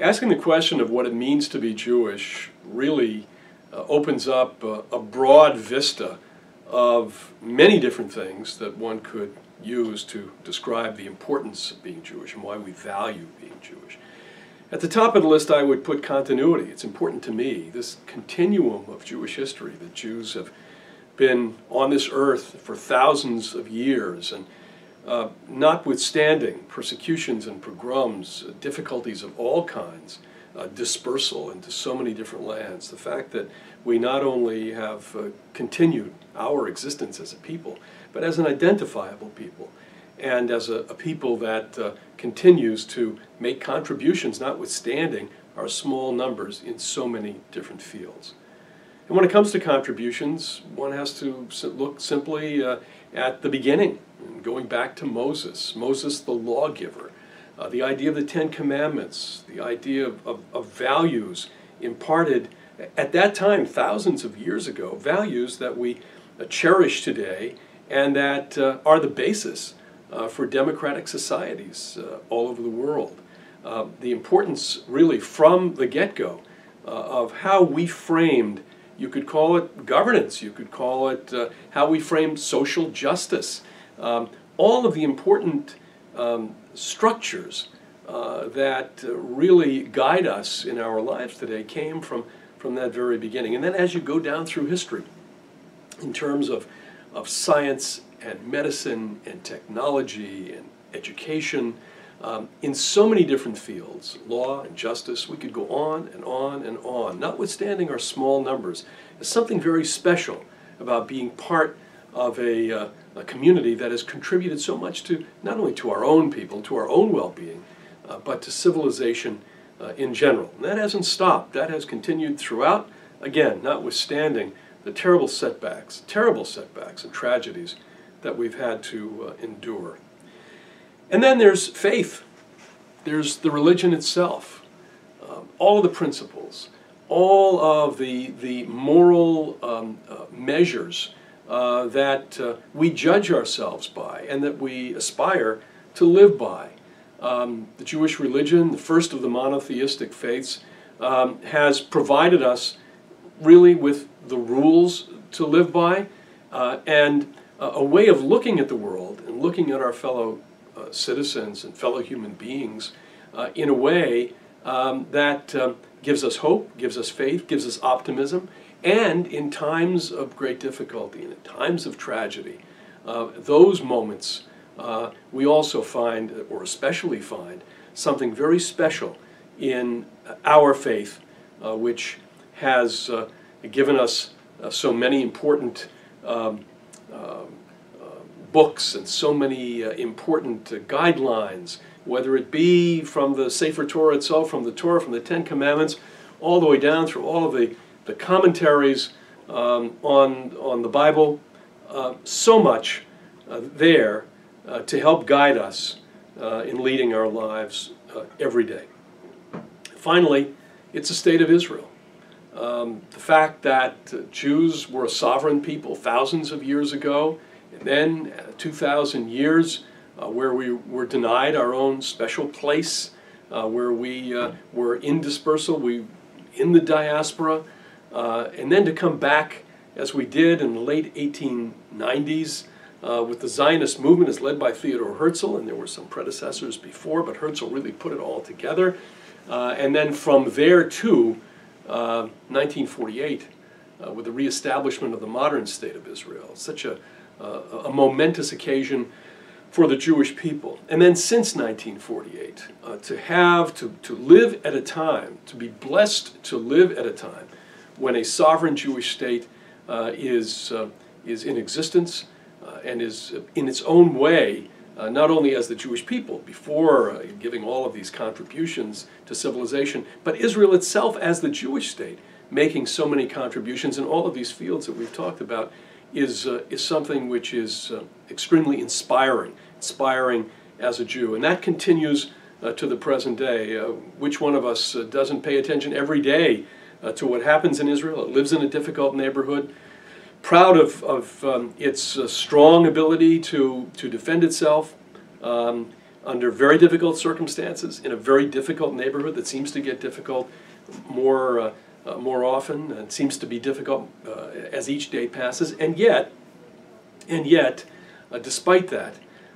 asking the question of what it means to be Jewish really uh, opens up a, a broad vista of many different things that one could use to describe the importance of being Jewish and why we value being Jewish. At the top of the list, I would put continuity. It's important to me, this continuum of Jewish history that Jews have been on this earth for thousands of years and uh, notwithstanding persecutions and pogroms, uh, difficulties of all kinds, uh, dispersal into so many different lands, the fact that we not only have uh, continued our existence as a people, but as an identifiable people, and as a, a people that uh, continues to make contributions, notwithstanding our small numbers in so many different fields. And when it comes to contributions, one has to look simply uh, at the beginning, going back to Moses, Moses the lawgiver, uh, the idea of the Ten Commandments, the idea of, of, of, values imparted at that time, thousands of years ago, values that we uh, cherish today and that uh, are the basis uh, for democratic societies uh, all over the world. Uh, the importance, really, from the get go, of how we framed you could call it governance, you could call it uh, how we frame social justice. Um, all of the important um, structures uh, that uh, really guide us in our lives today came from, from that very beginning. And then as you go down through history, in terms of, of science and medicine and technology and education, um, in so many different fields, law and justice, we could go on and on and on, notwithstanding our small numbers. There's something very special about being part of a, uh, a community that has contributed so much to not only to our own people, to our own well-being, uh, but to civilization uh, in general. And that hasn't stopped. That has continued throughout, again, notwithstanding the terrible setbacks, terrible setbacks and tragedies that we've had to uh, endure. And then there's faith. There's the religion itself. Um, all of the principles, all of the, the moral um, uh, measures uh, that uh, we judge ourselves by and that we aspire to live by. Um, the Jewish religion, the first of the monotheistic faiths, um, has provided us really with the rules to live by uh, and a way of looking at the world and looking at our fellow uh, citizens and fellow human beings uh, in a way um, that um, gives us hope, gives us faith, gives us optimism, and in times of great difficulty and in times of tragedy, uh, those moments uh, we also find, or especially find, something very special in our faith, uh, which has given us so many important um books and so many uh, important uh, guidelines, whether it be from the Sefer Torah itself, from the Torah, from the Ten Commandments, all the way down through all of the, the commentaries um, on, on the Bible. Uh, so much uh, there uh, to help guide us uh, in leading our lives every day. Finally, it's the state of Israel. Um, the fact that Jews were a sovereign people thousands of years ago, then, uh, 2,000 years uh, where we were denied our own special place, uh, where we uh, were indispersal, we in the diaspora, uh, and then to come back as we did in the late 1890s uh, with the Zionist movement as led by Theodore Herzl, and there were some predecessors before, but Herzl really put it all together. and then from there to 1948, with the reestablishment of the modern state of Israel, such a uh, a momentous occasion for the Jewish people. And then since 1948, uh, to have, to, to live at a time, to be blessed to live at a time when a sovereign Jewish state uh, is, uh, is in existence uh, and is in its own way, uh, not only as the Jewish people before giving all of these contributions to civilization, but Israel itself as the Jewish state, making so many contributions in all of these fields that we've talked about is, uh, is something which is uh, extremely inspiring, inspiring as a Jew. And that continues uh, to the present day. Uh, which one of us uh, doesn't pay attention every day uh, to what happens in Israel? It lives in a difficult neighborhood, proud of, of um, its strong ability to, to defend itself, um, under very difficult circumstances, in a very difficult neighborhood that seems to get difficult more, uh, more often, and seems to be difficult uh, as each day passes, and yet, and yet, uh, despite that,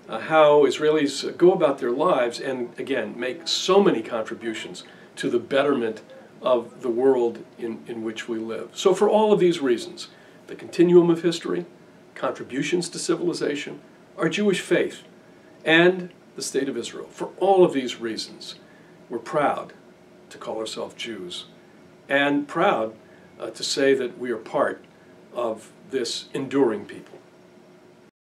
uh, how Israelis go about their lives and again make so many contributions to the betterment of the world in, in which we live. So, for all of these reasons, the continuum of history, contributions to civilization, our Jewish faith, and the state of Israel, for all of these reasons, we're proud to call ourselves Jews and proud uh, to say that we are part of this enduring people.